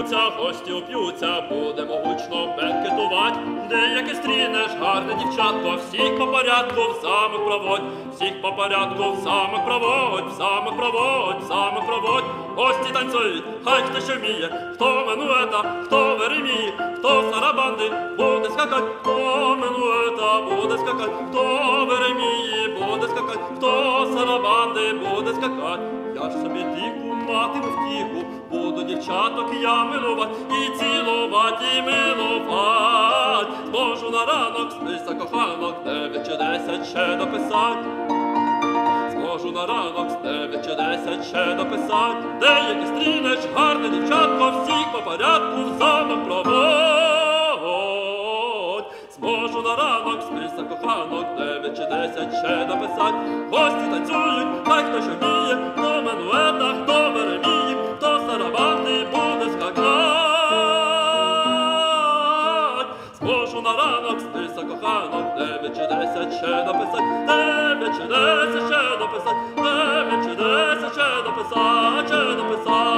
танцюються, гості уп'ються, будемо гучно бенкетувати. Деякі стрінеш, гарне дівчатко, всіх по порядку в замок проводь, всіх по порядку в замок проводь, в замок проводь, в замок проводь. Гості танцюють, хай хто що вміє, хто менуета, хто вереміє, хто сарабанди, буде скакать, хто менуета, буде скакать, хто вереміє, буде скакать, хто сарабанди, буде скакать. Я ж собі тіку матиму втіху, буду дівчаток я милувать, і цілувати, і милувать. Зможу на ранок списа коханок, дев'ять чи десять ще дописать. Зможу на ранок з дев'ять чи десять ще дописать. Деякі стрінеш, гарне дівчатко, всіх по порядку в замок проводь. Зможу на ранок списа коханок, дев'ять чи десять ще дописать. Гості танцюють, так хто що вміє, хто мануета, хто вереміє, хто сарабанди буде скакать. Зможу на ранок списа коханок, дев'ять чи десять ще написать, дев'ять чи десять ще написать, дев'ять чи десять ще написать, ще дописать.